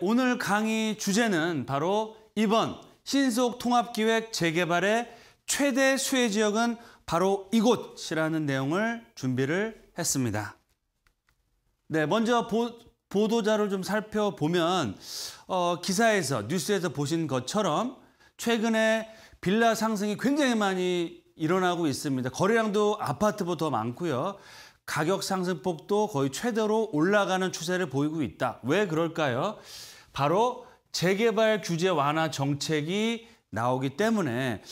오늘 강의 주제는 바로 이번 신속 통합기획 재개발의 최대 수혜 지역은 바로 이곳이라는 내용을 준비를 했습니다. 네, 먼저 보, 보도자를 좀 살펴보면 어, 기사에서 뉴스에서 보신 것처럼 최근에 빌라 상승이 굉장히 많이 일어나고 있습니다. 거래량도 아파트보다 더 많고요. 가격 상승폭도 거의 최대로 올라가는 추세를 보이고 있다. 왜 그럴까요? 바로 재개발 규제 완화 정책이 나오기 때문에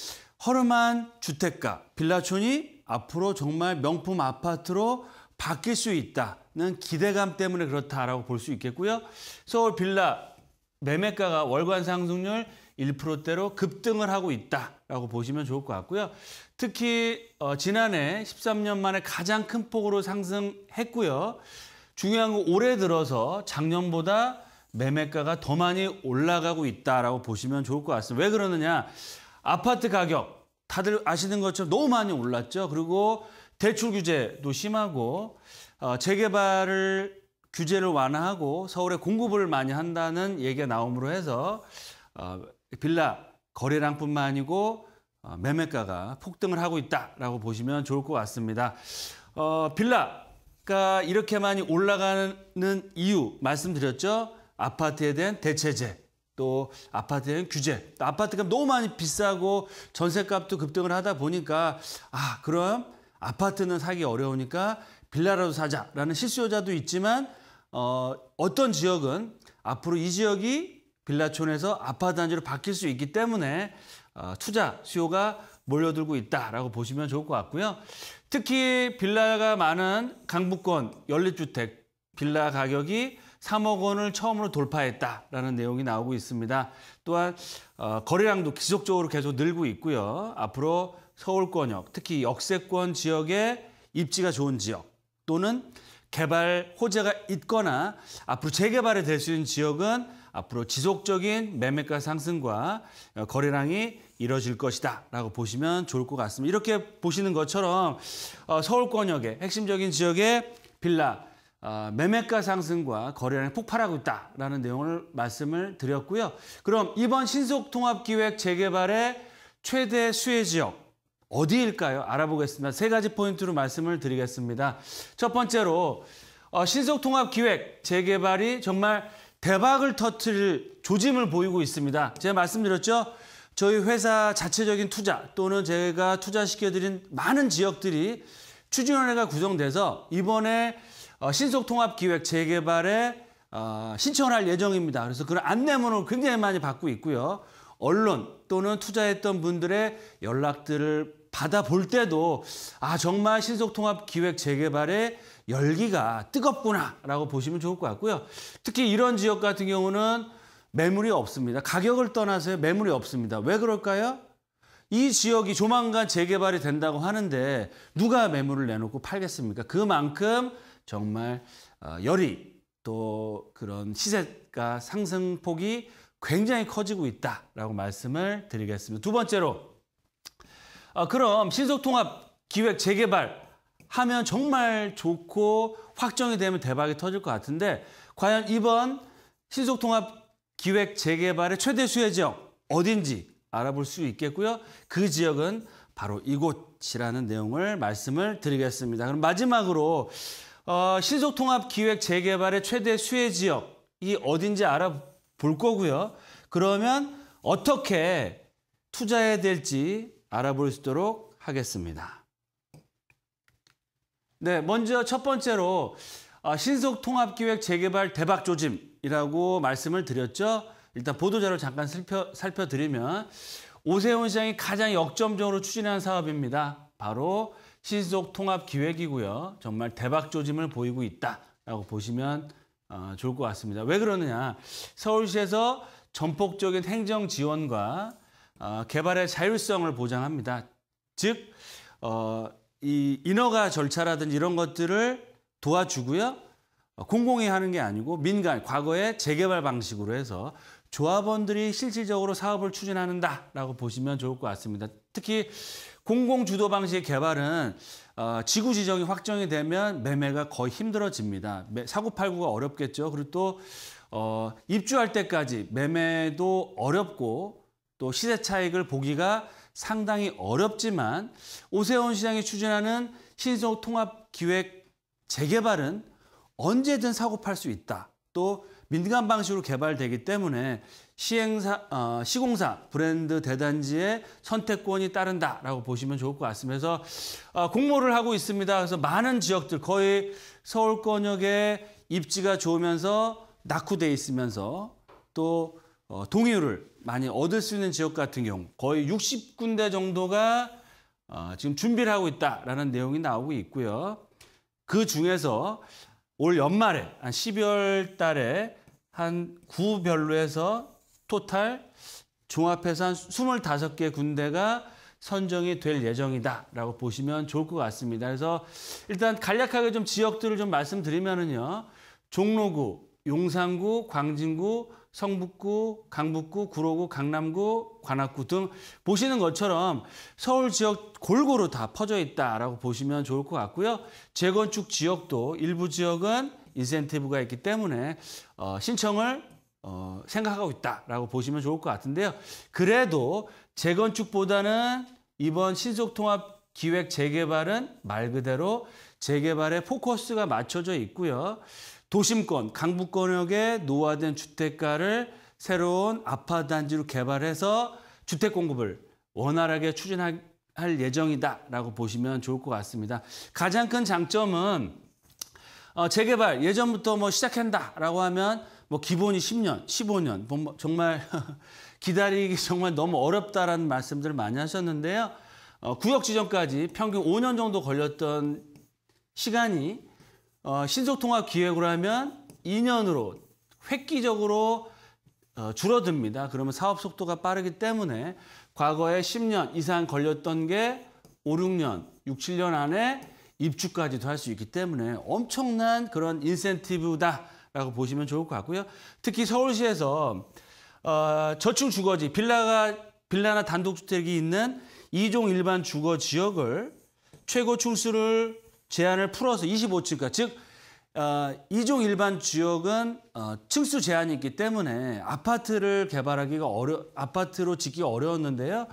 허름한 주택가, 빌라촌이 앞으로 정말 명품 아파트로 바뀔 수 있다는 기대감 때문에 그렇다라고 볼 수 있겠고요. 서울 빌라 매매가가 월간 상승률 1%대로 급등을 하고 있다라고 보시면 좋을 것 같고요. 특히 어, 지난해 13년 만에 가장 큰 폭으로 상승했고요. 중요한 건 올해 들어서 작년보다 매매가가 더 많이 올라가고 있다라고 보시면 좋을 것 같습니다. 왜 그러느냐? 아파트 가격 다들 아시는 것처럼 너무 많이 올랐죠. 그리고 대출 규제도 심하고 어, 재개발을 규제를 완화하고 서울에 공급을 많이 한다는 얘기가 나옴으로 해서 어, 빌라 거래량뿐만 아니고 어, 매매가가 폭등을 하고 있다라고 보시면 좋을 것 같습니다. 어, 빌라가 이렇게 많이 올라가는 이유 말씀드렸죠. 아파트에 대한 대체제, 또 아파트에 대한 규제, 또 아파트가 너무 많이 비싸고 전세값도 급등을 하다 보니까 아 그럼 아파트는 사기 어려우니까 빌라라도 사자라는 실수요자도 있지만 어, 어떤 지역은 앞으로 이 지역이 빌라촌에서 아파트 단지로 바뀔 수 있기 때문에 어, 투자 수요가 몰려들고 있다라고 보시면 좋을 것 같고요. 특히 빌라가 많은 강북권 연립주택 빌라 가격이 3억 원을 처음으로 돌파했다라는 내용이 나오고 있습니다. 또한 어, 거래량도 지속적으로 계속 늘고 있고요. 앞으로 서울권역, 특히 역세권 지역의 입지가 좋은 지역 또는 개발 호재가 있거나 앞으로 재개발이 될 수 있는 지역은 앞으로 지속적인 매매가 상승과 거래량이 이뤄질 것이다 라고 보시면 좋을 것 같습니다. 이렇게 보시는 것처럼 어, 서울권역의 핵심적인 지역의 빌라 어, 매매가 상승과 거래량이 폭발하고 있다라는 내용을 말씀을 드렸고요. 그럼 이번 신속통합기획 재개발의 최대 수혜 지역 어디일까요? 알아보겠습니다. 세 가지 포인트로 말씀을 드리겠습니다. 첫 번째로 어, 신속통합기획 재개발이 정말 대박을 터트릴 조짐을 보이고 있습니다. 제가 말씀드렸죠? 저희 회사 자체적인 투자 또는 제가 투자시켜드린 많은 지역들이 추진위원회가 구성돼서 이번에 어, 신속통합기획 재개발에 어, 신청을 할 예정입니다. 그래서 그런 안내문을 굉장히 많이 받고 있고요. 언론 또는 투자했던 분들의 연락들을 받아볼 때도 아 정말 신속통합기획 재개발의 열기가 뜨겁구나라고 보시면 좋을 것 같고요. 특히 이런 지역 같은 경우는 매물이 없습니다. 가격을 떠나서 매물이 없습니다. 왜 그럴까요? 이 지역이 조만간 재개발이 된다고 하는데 누가 매물을 내놓고 팔겠습니까? 그만큼 정말 어, 열이 또 그런 시세가 상승폭이 굉장히 커지고 있다라고 말씀을 드리겠습니다. 두 번째로 어, 그럼 신속통합 기획 재개발 하면 정말 좋고 확정이 되면 대박이 터질 것 같은데 과연 이번 신속통합 기획 재개발의 최대 수혜 지역 어딘지 알아볼 수 있겠고요. 그 지역은 바로 이곳이라는 내용을 말씀을 드리겠습니다. 그럼 마지막으로 어, 신속통합 기획 재개발의 최대 수혜 지역이 어딘지 알아볼 거고요. 그러면 어떻게 투자해야 될지 알아볼 수 있도록 하겠습니다. 네, 먼저 첫 번째로 어, 신속통합기획 재개발 대박 조짐이라고 말씀을 드렸죠. 일단 보도자료 잠깐 살펴, 살펴드리면 오세훈 시장이 가장 역점적으로 추진한 사업입니다. 바로 신속 통합 기획이고요. 정말 대박 조짐을 보이고 있다라고 보시면 어, 좋을 것 같습니다. 왜 그러느냐. 서울시에서 전폭적인 행정 지원과 어, 개발의 자율성을 보장합니다. 즉, 어, 이 인허가 절차라든지 이런 것들을 도와주고요. 공공이 하는 게 아니고 민간, 과거의 재개발 방식으로 해서 조합원들이 실질적으로 사업을 추진하는다라고 보시면 좋을 것 같습니다. 특히 공공 주도 방식의 개발은 어, 지구 지정이 확정이 되면 매매가 거의 힘들어집니다. 사고 팔고가 어렵겠죠. 그리고 또 어, 입주할 때까지 매매도 어렵고 또 시세 차익을 보기가 상당히 어렵지만 오세훈 시장이 추진하는 신속 통합 기획 재개발은 언제든 사고 팔 수 있다. 또 민간 방식으로 개발되기 때문에 시행사, 어, 시공사 브랜드 대단지의 선택권이 따른다라고 보시면 좋을 것 같습니다. 그래서 어, 공모를 하고 있습니다. 그래서 많은 지역들 거의 서울권역에 입지가 좋으면서 낙후돼 있으면서 또 어, 동의율을 많이 얻을 수 있는 지역 같은 경우 거의 60군데 정도가 어, 지금 준비를 하고 있다라는 내용이 나오고 있고요. 그 중에서 올 연말에 한 12월 달에 한 구별로 해서 토탈 종합해서 한 25개 군데가 선정이 될 예정이다라고 보시면 좋을 것 같습니다. 그래서 일단 간략하게 좀 지역들을 좀 말씀드리면은요. 종로구, 용산구, 광진구, 성북구, 강북구, 구로구, 강남구, 관악구 등 보시는 것처럼 서울 지역 골고루 다 퍼져 있다라고 보시면 좋을 것 같고요. 재건축 지역도 일부 지역은 인센티브가 있기 때문에 어, 신청을 어, 생각하고 있다라고 보시면 좋을 것 같은데요. 그래도 재건축보다는 이번 신속통합 기획 재개발은 말 그대로 재개발에 포커스가 맞춰져 있고요. 도심권, 강북권역의 노화된 주택가를 새로운 아파트 단지로 개발해서 주택 공급을 원활하게 추진할 예정이다라고 보시면 좋을 것 같습니다. 가장 큰 장점은 어, 재개발 예전부터 뭐 시작한다라고 하면 뭐 기본이 10년, 15년, 뭐 정말 기다리기 정말 너무 어렵다라는 말씀들을 많이 하셨는데요. 어, 구역 지정까지 평균 5년 정도 걸렸던 시간이 어, 신속통합 기획으로 하면 2년으로 획기적으로 어, 줄어듭니다. 그러면 사업 속도가 빠르기 때문에 과거에 10년 이상 걸렸던 게 5, 6년, 6, 7년 안에 입주까지도 할 수 있기 때문에 엄청난 그런 인센티브다라고 보시면 좋을 것 같고요. 특히 서울시에서 어, 저층 주거지, 빌라가 빌라나 단독주택이 있는 2종 일반 주거 지역을 최고 층수를 제한을 풀어서 25층까지 즉 어, 2종 일반 지역은 어, 층수 제한이 있기 때문에 아파트를 개발하기가 어려 아파트로 짓기가 어려웠는데요.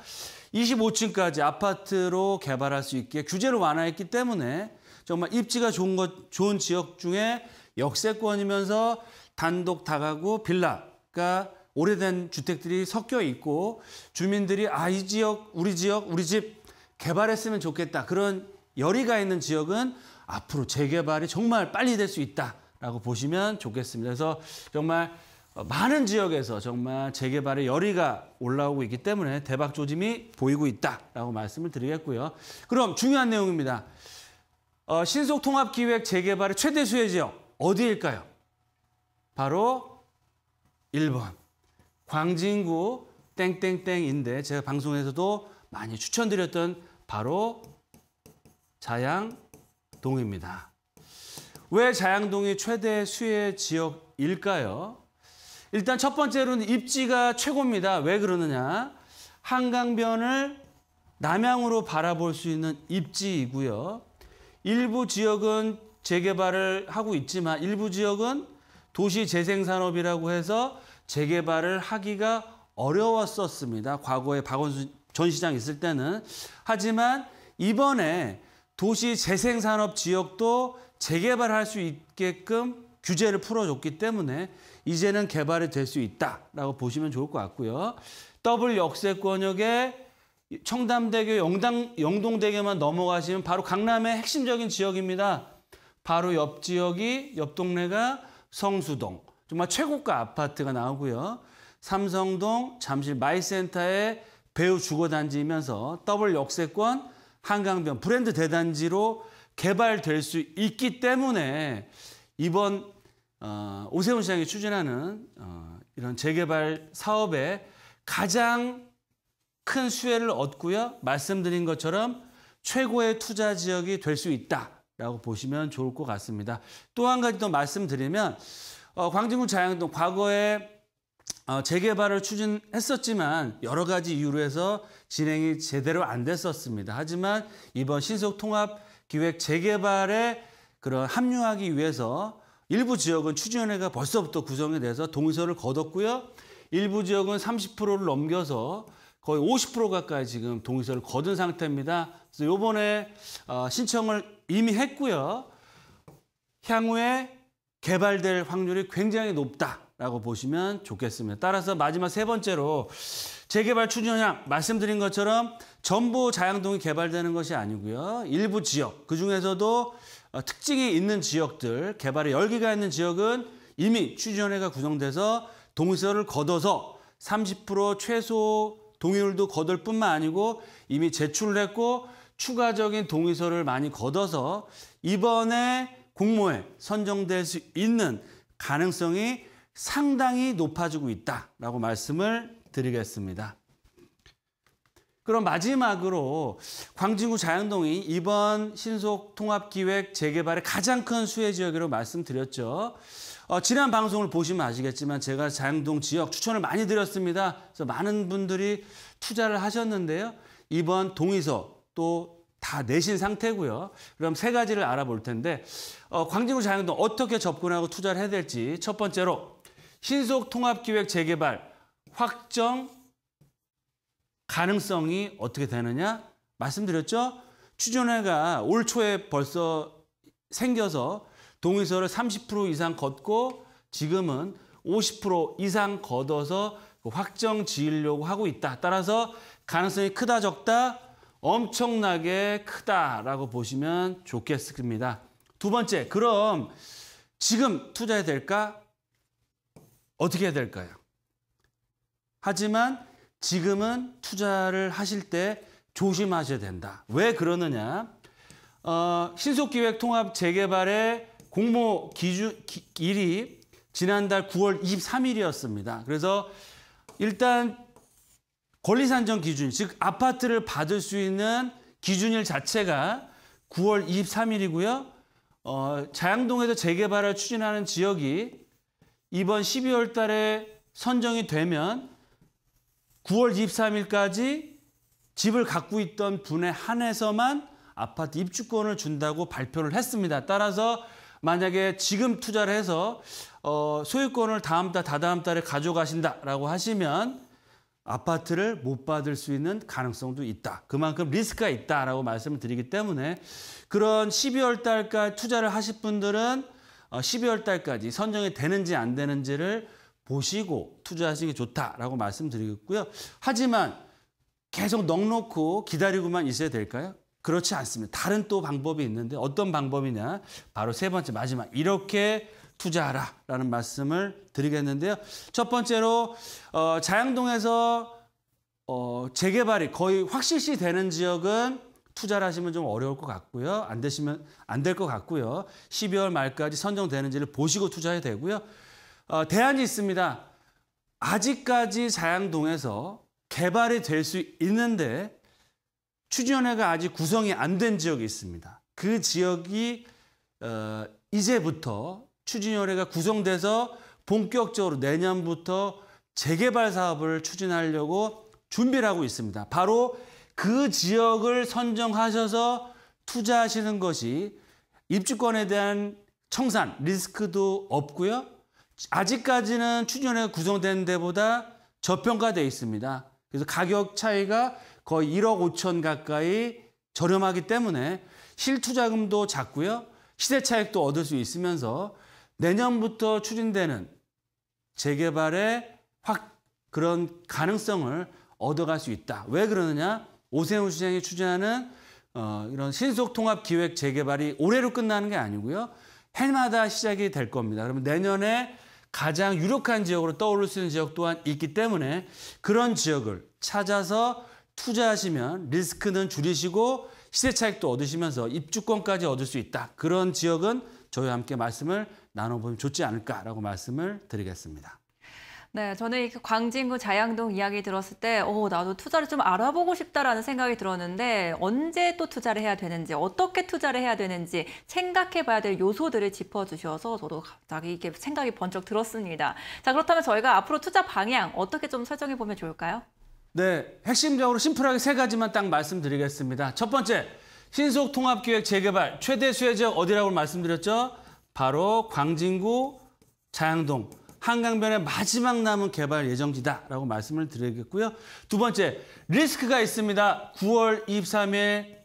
25층까지 아파트로 개발할 수 있게 규제를 완화했기 때문에 정말 입지가 좋은 것 좋은 지역 중에 역세권이면서 단독 다가구 빌라가 오래된 주택들이 섞여 있고 주민들이 아 이 지역 우리 지역 우리 집 개발했으면 좋겠다 그런 열의가 있는 지역은 앞으로 재개발이 정말 빨리 될 수 있다라고 보시면 좋겠습니다. 그래서 정말 많은 지역에서 정말 재개발의 열의가 올라오고 있기 때문에 대박 조짐이 보이고 있다라고 말씀을 드리겠고요. 그럼 중요한 내용입니다. 어, 신속통합기획 재개발의 최대 수혜 지역 어디일까요? 바로 1번 광진구 땡땡땡인데 제가 방송에서도 많이 추천드렸던 바로 자양동입니다. 왜 자양동이 최대 수혜 지역일까요? 일단 첫 번째로는 입지가 최고입니다. 왜 그러느냐? 한강변을 남향으로 바라볼 수 있는 입지이고요. 일부 지역은 재개발을 하고 있지만 일부 지역은 도시 재생산업이라고 해서 재개발을 하기가 어려웠었습니다. 과거에 박원순 전 시장 있을 때는. 하지만 이번에 도시 재생산업 지역도 재개발할 수 있게끔 규제를 풀어줬기 때문에 이제는 개발이 될 수 있다라고 보시면 좋을 것 같고요. 더블 역세 권역에 청담대교, 영당, 영동대교만 넘어가시면 바로 강남의 핵심적인 지역입니다. 바로 옆 지역이 옆 동네가 성수동. 정말 최고가 아파트가 나오고요. 삼성동, 잠실 MICE 센터의 배후 주거단지이면서 더블 역세권, 한강변 브랜드 대단지로 개발될 수 있기 때문에 이번 어, 오세훈 시장이 추진하는 어, 이런 재개발 사업에 가장 큰 수혜를 얻고요. 말씀드린 것처럼 최고의 투자 지역이 될 수 있다라고 보시면 좋을 것 같습니다. 또 한 가지 더 말씀드리면 어, 광진구 자양동 과거에 어, 재개발을 추진했었지만 여러 가지 이유로 해서 진행이 제대로 안 됐었습니다. 하지만 이번 신속 통합 기획 재개발에 그런 합류하기 위해서 일부 지역은 추진위원회가 벌써부터 구성이 돼서 동의서를 거뒀고요. 일부 지역은 30%를 넘겨서 거의 50% 가까이 지금 동의서를 거둔 상태입니다. 그래서 요번에 어, 신청을 이미 했고요. 향후에 개발될 확률이 굉장히 높다 라고 보시면 좋겠습니다. 따라서 마지막 세 번째로 재개발 추진형 말씀드린 것처럼 전부 자양동이 개발되는 것이 아니고요. 일부 지역, 그중에서도 어, 특징이 있는 지역들, 개발에 열기가 있는 지역은 이미 추진위원회가 구성돼서 동의서를 걷어서 30% 최소 동의율도 거둘 뿐만 아니고 이미 제출을 했고 추가적인 동의서를 많이 걷어서 이번에 공모에 선정될 수 있는 가능성이 상당히 높아지고 있다라고 말씀을 드리겠습니다. 그럼 마지막으로 광진구 자양동이 이번 신속 통합기획 재개발의 가장 큰 수혜 지역이라고 말씀드렸죠. 어, 지난 방송을 보시면 아시겠지만 제가 자양동 지역 추천을 많이 드렸습니다. 그래서 많은 분들이 투자를 하셨는데요. 이번 동의서 또 다 내신 상태고요. 그럼 세 가지를 알아볼 텐데 어, 광진구 자양동 어떻게 접근하고 투자를 해야 될지 첫 번째로 신속 통합 기획 재개발 확정 가능성이 어떻게 되느냐 말씀드렸죠. 추진회가 올 초에 벌써 생겨서 동의서를 30% 이상 걷고 지금은 50% 이상 걷어서 그 확정 지으려고 하고 있다. 따라서 가능성이 크다 적다 엄청나게 크다라고 보시면 좋겠습니다. 두 번째, 그럼 지금 투자해야 될까? 어떻게 해야 될까요? 하지만 지금은 투자를 하실 때 조심하셔야 된다. 왜 그러느냐? 어, 신속기획 통합 재개발의 공모 기준 기, 일이 지난달 9월 23일이었습니다. 그래서 일단 권리산정 기준, 즉 아파트를 받을 수 있는 기준일 자체가 9월 23일이고요. 어, 자양동에서 재개발을 추진하는 지역이 이번 12월 달에 선정이 되면 9월 23일까지 집을 갖고 있던 분에 한해서만 아파트 입주권을 준다고 발표를 했습니다. 따라서 만약에 지금 투자를 해서 어, 소유권을 다음 달, 다다음 달에 가져가신다라고 하시면 아파트를 못 받을 수 있는 가능성도 있다. 그만큼 리스크가 있다라고 말씀을 드리기 때문에 그런 12월 달까지 투자를 하실 분들은 12월 어, 달까지 선정이 되는지 안 되는지를 보시고 투자하시는 게 좋다라고 말씀드리겠고요. 하지만 계속 넉놓고 기다리고만 있어야 될까요? 그렇지 않습니다. 다른 또 방법이 있는데 어떤 방법이냐? 바로 세 번째 마지막 이렇게 투자하라라는 말씀을 드리겠는데요. 첫 번째로 어, 자양동에서 어, 재개발이 거의 확실시 되는 지역은 투자를 하시면 좀 어려울 것 같고요. 안 되시면 안 될 것 같고요. 12월 말까지 선정되는지를 보시고 투자해야 되고요. 어, 대안이 있습니다. 아직까지 자양동에서 개발이 될 수 있는데 추진위원회가 아직 구성이 안 된 지역이 있습니다. 그 지역이 어, 이제부터 추진위원회가 구성돼서 본격적으로 내년부터 재개발 사업을 추진하려고 준비를 하고 있습니다. 바로 그 지역을 선정하셔서 투자하시는 것이 입주권에 대한 청산 리스크도 없고요. 아직까지는 추진위원회가 구성된 데보다 저평가되어 있습니다. 그래서 가격 차이가 거의 1억 5천 가까이 저렴하기 때문에 실투자금도 작고요. 시세 차익도 얻을 수 있으면서 내년부터 추진되는 재개발의 확 그런 가능성을 얻어갈 수 있다. 왜 그러느냐? 오세훈 시장이 추진하는 어, 이런 신속 통합 기획 재개발이 올해로 끝나는 게 아니고요. 해마다 시작이 될 겁니다. 그러면 내년에 가장 유력한 지역으로 떠오를 수 있는 지역 또한 있기 때문에 그런 지역을 찾아서 투자하시면 리스크는 줄이시고 시세 차익도 얻으시면서 입주권까지 얻을 수 있다. 그런 지역은 저희와 함께 말씀을 나눠보면 좋지 않을까라고 말씀을 드리겠습니다. 네, 저는 광진구 자양동 이야기 들었을 때, 어, 나도 투자를 좀 알아보고 싶다라는 생각이 들었는데, 언제 또 투자를 해야 되는지, 어떻게 투자를 해야 되는지 생각해 봐야 될 요소들을 짚어주셔서 저도 갑자기 이게 생각이 번쩍 들었습니다. 자, 그렇다면 저희가 앞으로 투자 방향 어떻게 좀 설정해 보면 좋을까요? 네, 핵심적으로 심플하게 세 가지만 딱 말씀드리겠습니다. 첫 번째, 신속 통합기획 재개발 최대 수혜 지역 어디라고 말씀드렸죠? 바로 광진구 자양동 한강변의 마지막 남은 개발 예정지다라고 말씀을 드리겠고요. 두 번째 리스크가 있습니다. 9월 23일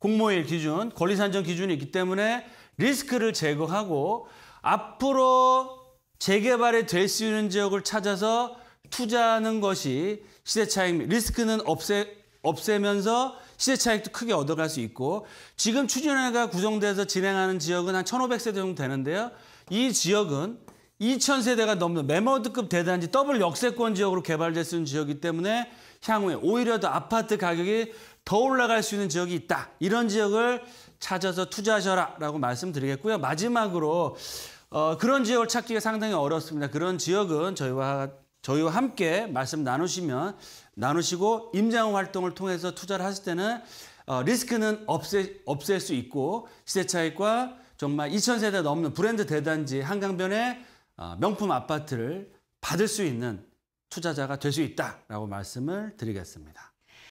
공모일 기준, 권리산정 기준이 있기 때문에 리스크를 제거하고 앞으로 재개발이 될 수 있는 지역을 찾아서 투자하는 것이 시대 차익, 및 리스크는 없애, 없애면서 시대 차익도 크게 얻어갈 수 있고 지금 추진회가 구성돼서 진행하는 지역은 한 1,500세대 정도 되는데요. 이 지역은 2,000세대가 넘는 매머드급 대단지 더블 역세권 지역으로 개발될 수 지역이기 때문에 향후에 오히려 더 아파트 가격이 더 올라갈 수 있는 지역이 있다. 이런 지역을 찾아서 투자하셔라 라고 말씀드리겠고요. 마지막으로 어, 그런 지역을 찾기가 상당히 어렵습니다. 그런 지역은 저희와 저희와 함께 말씀 나누시면 나누시고 임장 활동을 통해서 투자를 하실 때는 어, 리스크는 없애, 없앨 수 있고 시세 차익과 정말 2,000세대 넘는 브랜드 대단지 한강변의 어, 명품 아파트를 받을 수 있는 투자자가 될 수 있다라고 말씀을 드리겠습니다.